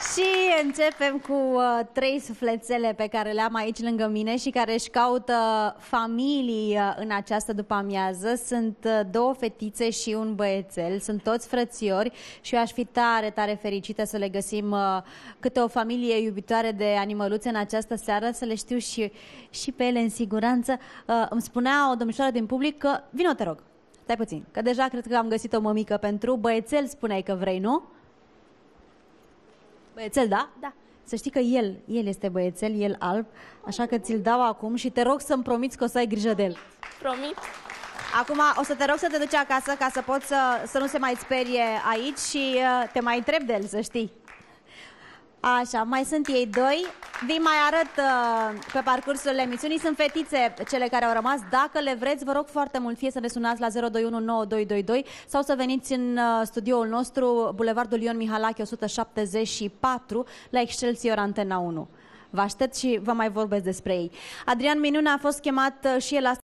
Și începem cu uh, trei sufletele pe care le am aici lângă mine și care își caută familii uh, în această după-amiază. Sunt uh, două fetițe și un băiețel, sunt toți frățiori și eu aș fi tare, tare fericită să le găsim uh, câte o familie iubitoare de animăluțe în această seară, să le știu și, și pe ele în siguranță. Uh, îmi spunea o domnișoară din public că, vino te rog, stai puțin, că deja cred că am găsit o mămică pentru băiețel, spuneai că vrei, nu? Băiețel, da? Da. Să știi că el, el este băiețel, el alb, așa că ți-l dau acum și te rog să-mi promiți că o să ai grijă de el. Promit. Acum o să te rog să te duci acasă ca să poți să, să nu se mai sperie aici și uh, te mai întreb de el, să știi. Așa, mai sunt ei doi. Vi mai arăt uh, pe parcursul emisiunii. Sunt fetițe cele care au rămas. Dacă le vreți, vă rog foarte mult fie să ne sunați la 0219222 sau să veniți în uh, studioul nostru, Bulevardul Ion Mihalache 174, la Excelsior Antena 1. Vă aștept și vă mai vorbesc despre ei. Adrian Minune a fost chemat uh, și el astăzi